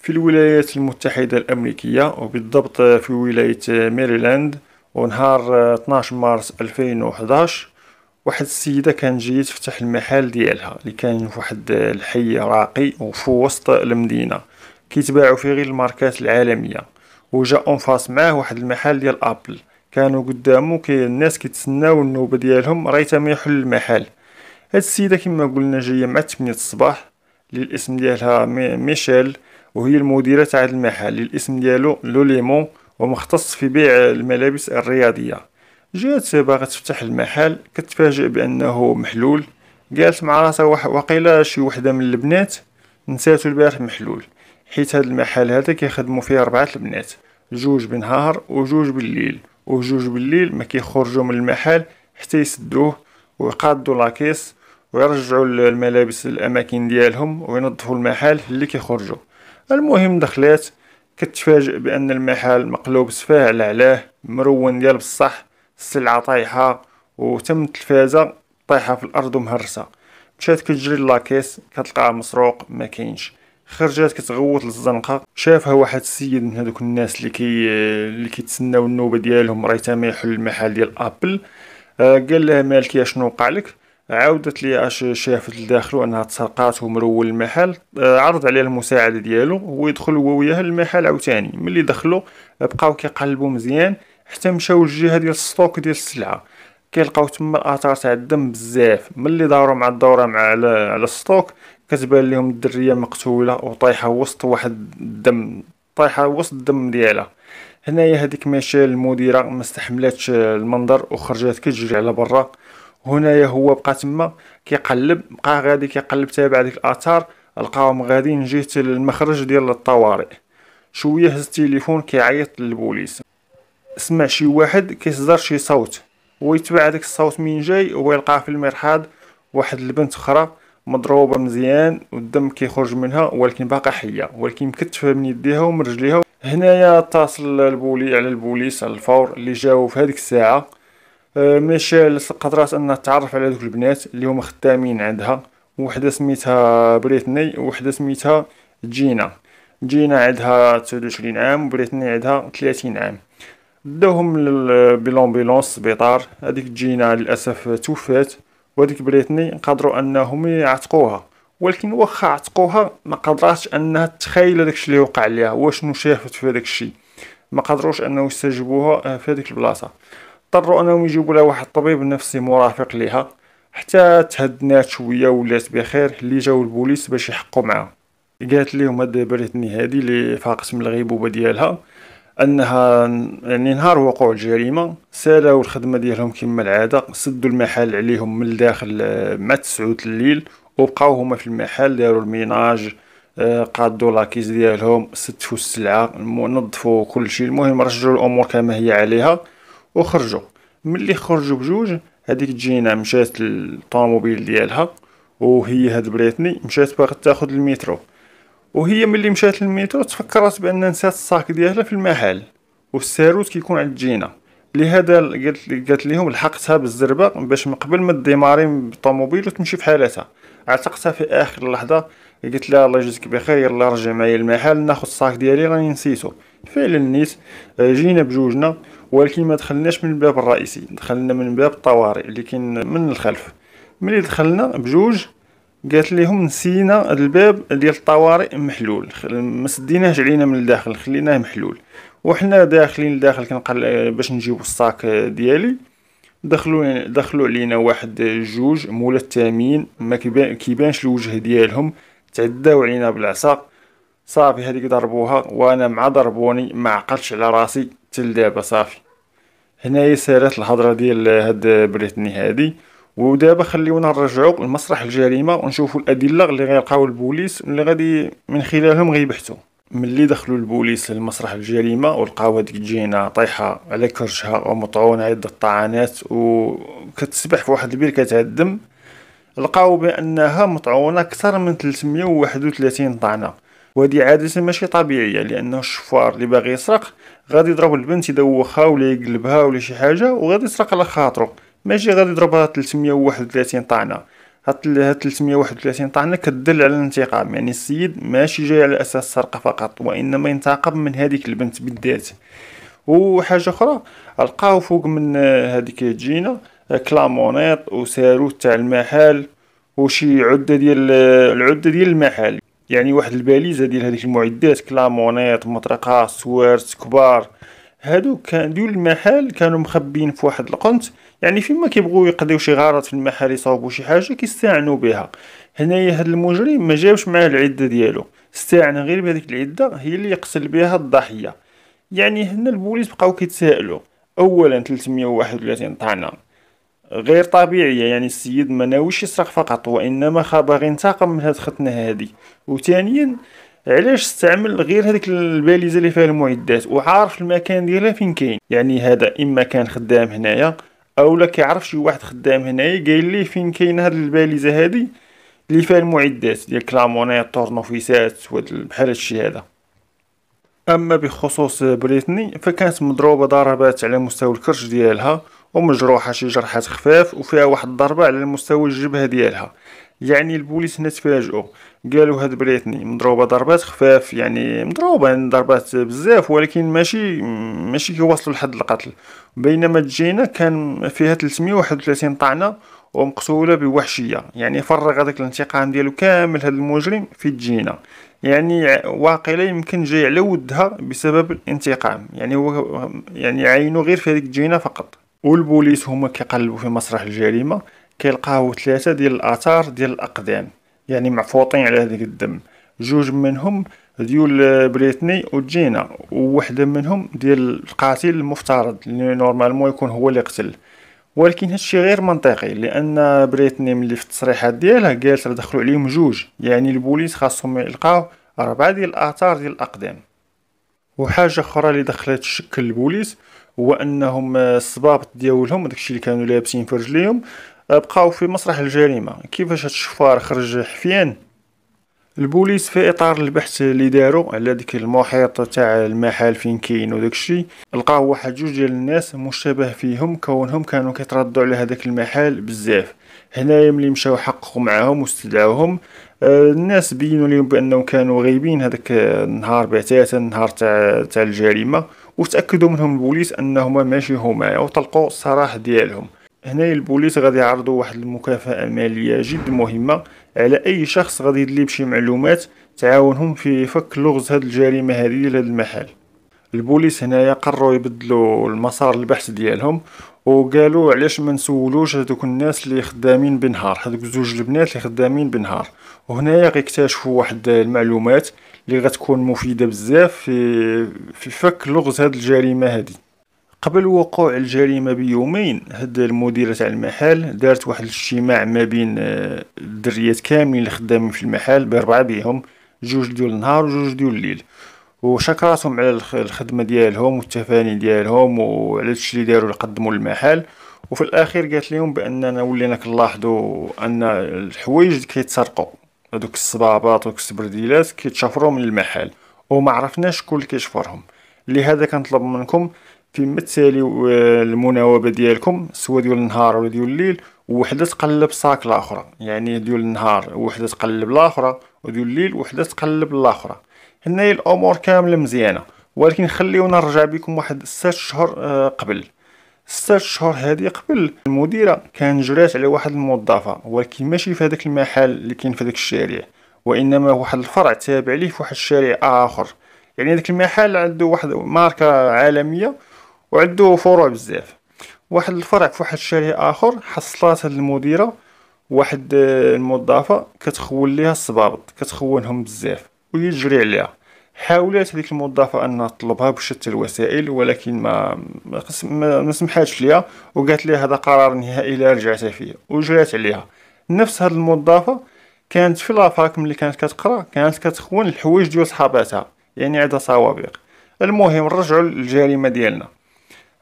في الولايات المتحدة الأمريكية وبالضبط في ولاية ميريلاند ونهار 12 مارس 2011 واحد السيدة كان جاية تفتح المحل ديالها اللي كان في واحد الحي راقي وفي وسط المدينة. كيتباعوا فيه غير الماركات العالمية. وجا en face معاه واحد المحل ديال أبل. كانوا قدامه كي الناس كيتسناو النوبة ديالهم ريثما يحل المحل. هاد السيدة كما قلنا جاية مع 8 الصباح اللي الاسم ديالها ميشيل. وهي المديرة تاع المحل الاسم ديالو لوليمون ومختص في بيع الملابس الرياضية. جات باغا تفتح المحل كتفاجئ بأنه محلول. قالت مع راسها وقيلا شي وحدة من البنات نساتو البارح محلول. حيت هاد المحل هذا كيخدموا فيه ربعة البنات جوج بالنهار وجوج بالليل. وجوج بالليل ما كيخرجوا من المحل حتى يسدوه ويقادوا la caisse ويرجعوا الملابس الأماكن ديالهم وينظفوا المحل ملي كيخرجوا المهم دخلات كتفاجئ بأن المحل مقلوب سفلاه على علاه مرون ديال بصح السلعة طايحة وتم التلفازه طايحة في الأرض ومهرسة. مشات كتجري la caisse كتلقاه مسروق ما كاينش. خرجات كتغوت للزنقة. شافها واحد السيد من هذوك الناس اللي كي اللي كيتسناو النوبة ديالهم ريثما يحل المحل ديال أبل. آه قال لها مالك يا شنو وقع لك؟ عاودت لي اش شافت لداخلو انها تسرقات ومرول المحل. آه عرض عليها المساعده ديالو هو يدخل هو وياها المحل عاوتاني. ملي دخلوا بقاو كيقلبوا مزيان حتى مشاو للجهة ديال الستوك ديال السلعة. كيلقاو تما الاثار تاع الدم بزاف. ملي داروا مع الدورة مع على على الستوك كتبان لهم الدرية مقتولة وطايحة وسط واحد الدم طايحة وسط الدم ديالها. هنايا هذيك ماشي المديرة ما استحملاتش المنظر وخرجات كتجري على برا. هنايا هو بقى تما كيقلب بقى غادي كيقلب تابع ديك الآثار لقاهم غاديين جهه المخرج ديال الطوارئ. شوية هز التليفون كيعيط للبوليس. سمع شي واحد كيصدر شي صوت ويتبع داك الصوت من جاي ويلقاه في المرحاض. واحد البنت أخرى مضروبة مزيان والدم كيخرج منها ولكن باقا حية ولكن مكتفة من يديها ومن رجليها. هنايا اتصل البولي على البوليس على الفور اللي جاو في هذيك الساعة. مشى قدرات انها تعرف على دوك البنات اللي هما خدامين عندها وحده سميتها بريتني وحده سميتها جينا. جينا عندها 29 عام وبريتني عندها 30 عام. داوهم ب l'ambulance سبيطار. هذيك جينا للأسف توفات وهذيك بريتني قدروا أنهم يعتقوها. ولكن واخا عتقوها ما قدراتش أنها تخيل داكشي اللي وقع ليها واشنو شافت في الشيء ما قدروش أنه يستجيبوها في هذيك البلاصة. اضطروا انهم يجيبوا لها واحد الطبيب نفسي مرافق ليها حتى تهدنات شوية ولات بخير اللي جاو البوليس باش يحقوا معاها. قالت لهم هاد بريتني هادي اللي فاقت من الغيبوبة ديالها انها يعني نهار وقوع الجريمه سالاو الخدمة ديالهم كما العادة سدوا المحل عليهم من الداخل آه، مع تسعود الليل وبقاو هما في المحل داروا الميناج آه، قادوا la caisse ديالهم ستفوا السلعة نظفوا كل شيء المهم رجعوا الأمور كما هي عليها. وخرجوا. ملي خرجوا بجوج هذيك جينا مشات للطوموبيل ديالها وهي هاد بريتني مشات باغا تاخذ المترو وهي ملي مشات للميترو تفكرت بأن نسات ال sac ديالها في المحل والساروت كيكون عند جينا. لهذا قالت لهم لحقتها بالزربة باش من قبل ما démarrer بالطوموبيل وتمشي في حالتها. عتقتها في آخر لحظة قلت لها الله يجزيك بخير يلا رجع معايا المحل ناخذ الصاك ديالي راني نسيتو فعلا نيت جينا بجوجنا ولكن ما دخلناش من الباب الرئيسي دخلنا من باب الطوارئ اللي كاين من الخلف. ملي دخلنا بجوج قالت لهم نسينا الباب ديال الطوارئ محلول ما سديناهش علينا من الداخل خليناه محلول. وحنا داخلين لداخل كنقل باش نجيبو الصاك ديالي. دخلوا دخلوا علينا واحد جوج ملثمين ما كيبانش الوجه ديالهم تعداو علينا بالعصا. صافي هذيك ضربوها وأنا ملي ضربوني ما عقلتش على راسي تال دابا صافي. هنايا سالات الهضرة ديال هاد بريتني هادي ودابا خليونا نرجعوا لمسرح الجريمة ونشوفوا الأدلة اللي غيلقاو البوليس اللي غادي من خلالهم غيبحثوا ملي دخلوا البوليس لمسرح الجريمة ولقاو هذيك جينا طايحة على كرشها ومطعونة عدة طعنات وكتسبح في واحد البير كتهدم لقاو بأنها مطعونة أكثر من 331 طعنة. وهذه عادة ماشي طبيعية لأنه الشفار اللي باغي يسرق غادي يضرب البنت يدوخها ولا يقلبها ولا شي حاجة وغادي يسرق على خاطرو. ماشي غادي يضربها 331 طعنة. هاد هاد 331 طعنة كدل على الانتقام يعني السيد ماشي جاي على أساس سرقة فقط وإنما ينتقم من هذيك البنت بالذات. وحاجة أخرى لقاو فوق من هذيك الجينة كلامونيط وساروت تاع المحل وشي عدة ديال العدة ديال المحل. يعني واحد الباليزة ديال هذيك المعدات كلامونيط مطرقة سوارت كبار. هادو كان ديال المحل كانوا مخبين في واحد القنت. يعني فيما كيبغيو يقضيو شي غرض في المحل يصاوبوا شي حاجة كيستعنوا بها. هنايا هاد المجرم ما جابش معاه العدة ديالو. استعان غير بهذيك العدة هي اللي يقتل بها الضحية. يعني هنا البوليس بقاو كيتسائلوا اولا 331 طعنة. غير طبيعية يعني السيد ما ناويش يسرق فقط وإنما باغي ينتقم من هاد الختنه هادي. وثانيا علاش استعمل غير هذيك الباليزة اللي فيها المعدات؟ وعارف المكان ديالها فين كاين؟ يعني هذا إما كان خدام هنايا اولا كيعرف شي واحد خدام هنايا قايل ليه فين كاين هاد الباليزة هادي اللي فيها المعدات ديال كلامونيط طورنوفيسات بحال هادشي هذا. أما بخصوص بريتني فكانت مضروبة ضربات على مستوى الكرش ديالها ومجروحة شي جرحات خفاف وفيها واحد الضربة على مستوى الجبهة ديالها. يعني البوليس هنا تفاجئوا. قالوا هاد بريتني مضروبة ضربات خفاف يعني مضروبة يعني ضربات بزاف ولكن ماشي ماشي كيوصلوا لحد القتل. بينما جينا كان فيها 331 طعنة ومقتولة بوحشية. يعني فرغ هذاك الانتقام ديالو كامل هذا المجرم في جينا يعني واقيلا يمكن جاي على ودها بسبب الانتقام. يعني هو يعني عينو غير في هذيك الجينه فقط. والبوليس هما كيقلبوا في مسرح الجريمة كيلقاو ثلاثة ديال الآثار ديال الأقدام يعني معفوسين على هذيك الدم. جوج منهم ديال بريتني وجينا ووحده منهم ديال القاتل المفترض اللي normalement يكون هو اللي قتل ولكن هادشي غير منطقي لأن بريتني ملي في التصريحات ديالها قالت دخلوا عليهم جوج يعني البوليس خاصهم يلقاو أربعة ديال الآثار ديال الأقدام. وحاجة أخرى اللي دخلت الشك البوليس هو أنهم الصبابط ديالهم داكشي اللي كانوا لابسين في رجليهم بقاو في مسرح الجريمة. كيفاش هاد الشفار خرج حفيان؟ البوليس في إطار البحث اللي دارو على ديك المحيط تاع المحل فين كاين وداكشي لقاو واحد جوج ديال الناس مشتبه فيهم كونهم كانوا كيتردوا على هذاك المحل بزاف. هنايا ملي مشاو حققوا معاهم واستدعوهم آه، الناس بينوا لهم بأنهم كانوا غايبين هذاك النهار بتاتا النهار تاع تاع الجريمة. وتأكدوا منهم البوليس أنهما ماشي هما وطلقوا الصراح ديالهم. هنا البوليس غادي يعرضوا واحد المكافأة مالية جد مهمة على أي شخص غادي يدلي بشي معلومات تعاونهم في فك لغز هاد الجريمة هذه هاد المحل. البوليس هنايا قرروا يبدلوا المسار البحث ديالهم وقالوا علاش ما نسولوش هذوك الناس اللي خدامين بنهار هذوك زوج البنات اللي خدامين بنهار. وهنايا غيكتشفوا واحد المعلومات اللي غتكون مفيدة بزاف في في فك لغز هاد الجريمة هذه قبل وقوع الجريمة بيومين هاد المديرة تاع المحل دارت واحد الاجتماع ما بين آه، الدريات كاملين اللي خدامين في المحل بأربعة بيهم جوج ديال النهار وجوج ديال الليل. وشكراتهم على الخدمة ديالهم والتفاني ديالهم وعلى الشي اللي داروا قدموا للمحل وفي الأخير قالت لهم بأننا ولينا كنلاحظوا أن الحوايج كيتسرقوا. هذوك الصبابات ودوك السبرديلات كيتشفروا من المحل وما عرفناش شكون كيشفرهم. لهذا كنطلب منكم فيما تساليو المناوبة ديالكم سواء ديال النهار ولا ديال الليل وحده تقلب صاك الاخرى يعني ديال النهار وحده تقلب الاخرى وديال الليل وحده تقلب الاخرى هنا الأمور كاملة مزيانة ولكن خليونا نرجع بكم واحد ست شهور آه، قبل. ست شهور هذه قبل المديرة كان جرات على واحد الموظفة ولكن ماشي في هذاك المحل اللي كاين في هذاك الشارع وإنما واحد الفرع تابع ليه في واحد الشارع آخر. يعني هذاك المحل عنده واحد ماركة عالمية وعنده فروع بزاف. واحد الفرع في واحد الشارع آخر حصلات هاد المديرة واحد الموظفة كتخون ليها الصبابط كتخونهم بزاف ويجري عليها. حاولت هذيك الموظفه انها تطلبها بشتى الوسائل ولكن ما ما, سمحاتش ليها وقالت لها هذا قرار نهائي لا رجعت فيه وجرات عليها. نفس هاد الموظفه كانت في la fac ملي كانت كتقرأ كانت كتخون الحوايج ديال صحاباتها يعني عندها سوابق المهم نرجعوا للجريمة ديالنا.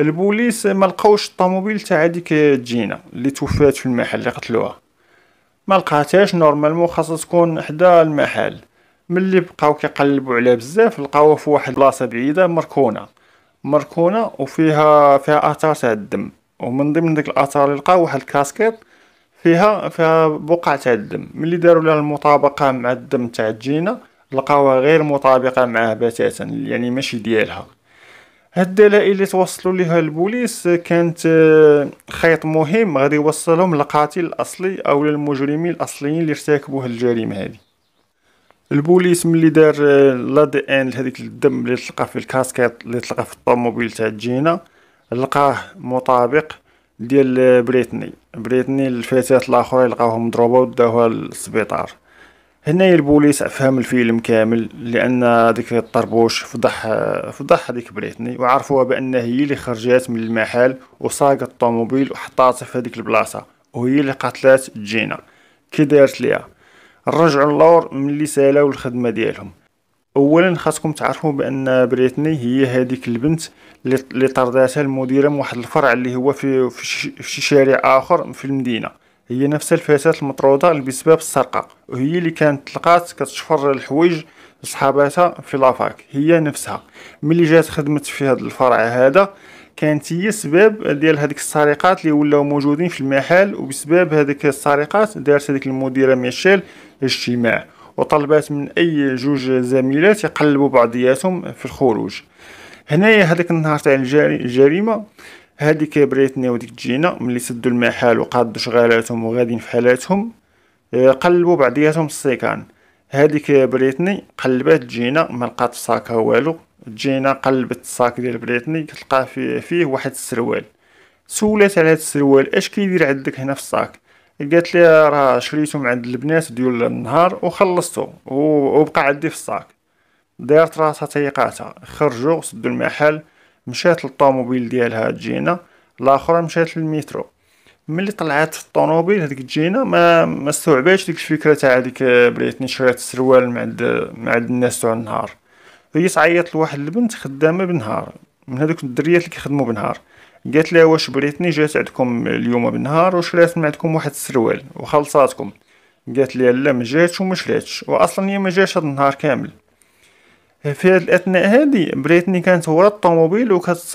البوليس ما لقاوش الطوموبيل تاع هذيك جينا اللي توفات في المحل اللي قتلوها. ما لقاتهاش normalement خاصها تكون حدا المحل ملي بقاو كيقلبوا عليها بزاف لقاوها في واحد بلاصة بعيدة مركونه مركونه وفيها فيها آثار تاع الدم. ومن ضمن ديك الآثار اللي لقاو واحد الكاسكيط فيها فيها بقع تاع الدم. ملي داروا لها المطابقة مع الدم تاع الجينة لقاوها غير مطابقة معاه بتاتا يعني ماشي ديالها. هاد الدلائل اللي توصلوا ليها البوليس كانت آه، خيط مهم غادي يوصلهم للقاتل الأصلي أو للمجرمين الأصليين اللي ارتكبوا الجريمة هذه البوليس ملي دار آه، لا دي ان لهذيك الدم اللي تلقى في الكاسكيط اللي تلقى في الطوموبيل تاع جينا لقاه مطابق ديال بريتني. بريتني الفتاة الاخرى لقاوهم مضروبة وداوها للسبيطار. هنا البوليس فهم الفيلم كامل لأن ديك الطربوش فضح فضح هذيك بريتني وعرفوها بأن هي اللي خرجات من المحل وساقت الطوموبيل وحطاتها في هذيك البلاصة وهي اللي قتلات جينا. كي دارت ليها؟ رجعوا اللور ملي سالاو الخدمة ديالهم. اولا خاصكم تعرفوا بأن بريتني هي هذيك البنت اللي طرداتها المديرة من واحد الفرع اللي هو في في شارع آخر في المدينة. هي نفس الفتاة المطرودة بسبب السرقة. وهي اللي كانت تلقات كتشفر الحوايج لصحاباتها في لافاك. هي نفسها. ملي جات خدمت في هذا الفرع هذا كانت هي سبب ديال هذيك السرقات اللي ولاو موجودين في المحل وبسبب هذيك السرقات دارت هذيك المديرة ميشيل اجتماع وطلبات من أي جوج زميلات يقلبوا بعضياتهم في الخروج. هنايا هذاك النهار تاع الجريمة هذيك بريتني وديك جينا ملي سدوا المحل وقادوا شغالاتهم وغاديين في حالاتهم آه، قلبوا بعضياتهم السيكان. هذيك بريتني قلبات جينا ما لقات في والو. جينا قلبت الصاك ديال بريتني كتلقى فيه, فيه واحد السروال. سولات على هاد السروال اش كيدير عندك هنا في الصاك؟ قالت لي راه شريته من عند البنات ديال النهار وخلصته وبقى عندي في الصاك. دارت راسها تيقاتها خرجوا سدوا المحل مشات للطوموبيل ديالها جينا. الاخرى مشات للميترو ملي طلعت في الطوموبيل هذيك جينا ما ما استوعباتش ديك الفكرة تاع هذيك بريتني شرات السروال مع عند مع الناس تاع النهار. هي تعيط لواحد البنت خدامة بالنهار من هذوك الدريات اللي كيخدموا بالنهار قالت لها واش بريتني جات عندكم اليوم بالنهار وشرات من عندكم واحد السروال وخلصاتكم. قالت لي لا ما جاتش وما شراتش. واصلا هي ما جاتش هذا النهار كامل. في هاد الأثناء هادي بريتني كانت ورا الطوموبيل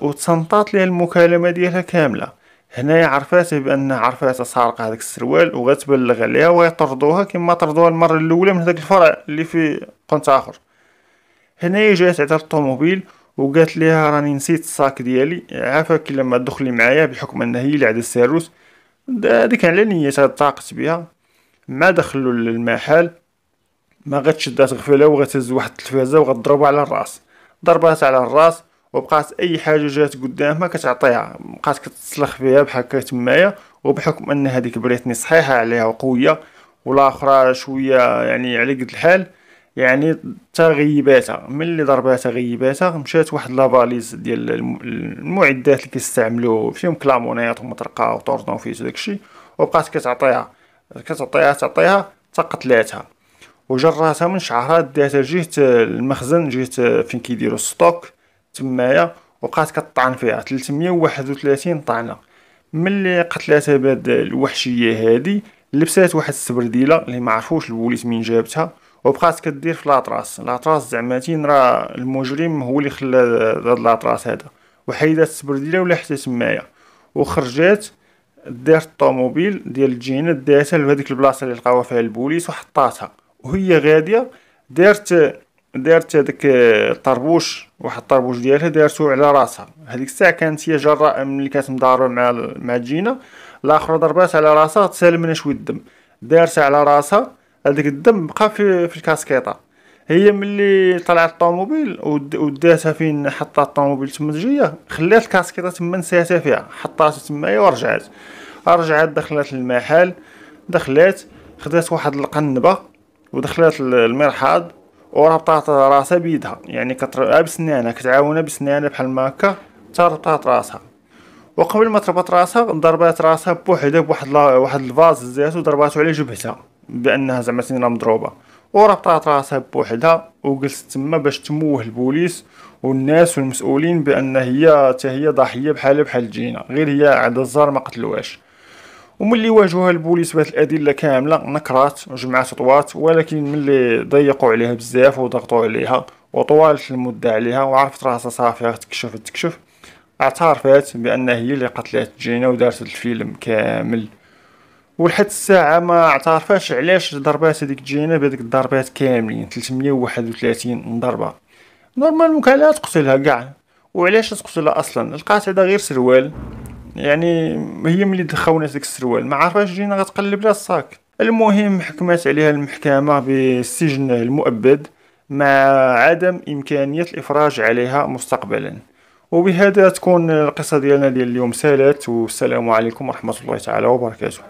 وتصنطات ليها المكالمة ديالها كاملة. هنايا عرفات بأن عرفات سارقة هذاك السروال وغتبلغ عليها ويطردوها كما طردوها المرة الأولى من هذاك الفرع اللي في قنت آخر. هنايا جات على الطوموبيل وقالت ليها راني نسيت الصاك ديالي. عافاك لما تدخلي معايا بحكم ان هي اللي عندها الساروس هذيك على نيتها طاقت بها. ما دخلوا للمحل ما غتشدها تغفلها وغتهز واحد التلفازة وغتضربها على الراس. ضربات على الراس وبقات أي حاجة جات قدامها كتعطيها. بقات كتسلخ فيها بحال تمايا وبحكم أن هذيك بريتني صحيحة عليها وقوية. والاخرى شوية يعني على قد الحال. يعني تا غيباتها ملي ضرباتها غيباتها مشات واحد la valise ديال المعدات اللي كيستعملوا فيهم clé à molette ومطرقة وطوردون فيس وداكشي وبقات كتعطيها كتعطيها تعطيها تا قتلاتها وجراتها من شعرها داتها جهة المخزن جهة فين كيديرو stock تمايا وبقات كطعن فيها 331 طعنة. ملي قتلاتها بهاد الوحشية هادي لبسات واحد السبرديلة اللي معرفوش البوليس من جابتها. وبقات كدير في لاطراس. لاطراس زعماتين راه المجرم هو اللي خلى هاد لاطراس هذا. وحيدات السبرديلة ولا حتى تمايا وخرجات دارت الطوموبيل ديال الجينة داتها لهاديك البلاصة اللي لقاوها فيها البوليس وحطاتها. وهي غادية دارت دارت هذاك الطربوش واحد الطربوش ديالها دارتو على راسها. هذيك الساعة كانت هي جراء ملي كانت مضاربه مع مع جينا الاخرى ضربات على راسها تسال منها شوية الدم. دارتها على راسها هذاك الدم بقى في في الكاسكيطه هي ملي طلعت الطوموبيل وداتها فين؟ حطات الطوموبيل تما جاية خلات الكاسكيطة تما نساتها فيها حطاتها تمايا ورجعت. رجعت دخلت للمحل دخلت خدات واحد القنبة ودخلت المرحاض وربطات راسها بيدها. يعني كتر بسنانها كتعاونها بسنانها بحال ما هكا ربطات راسها. وقبل ما تربط راسها ضربات راسها بوحدها بواحد واحد الفاز زيت وضرباتو على جبهتها. بأنها زعما سنينه مضروبة. وربطات راسها بوحدها وجلست تما باش تموه البوليس والناس والمسؤولين بأن هي حتى هي ضحية بحال بحال جينا غير هي عندها الزار ما قتلوهاش. وملي واجهوها البوليس بهاد الأدلة كاملة نكرات وجمعات طوات ولكن ملي ضيقوا عليها بزاف وضغطوا عليها وطوالت المدة عليها وعرفت راسها صافي تكشف ولحد الساعة ما اعترفاش علاش ضربات هذيك جينا بهذيك الضربات كاملين 331 ضربة. نورمالمون كان لا تقتلها كاع. وعلاش تقتلها أصلا؟ لقات هذا غير سروال. يعني هي ملي دخلونا ديك السروال. ما عارفاش جينا غتقلب لها الصاك. المهم حكمت عليها المحكمة بالسجن المؤبد مع عدم إمكانية الإفراج عليها مستقبلا. وبهذا تكون القصة ديالنا ديال اليوم سالت والسلام عليكم ورحمة الله تعالى وبركاته.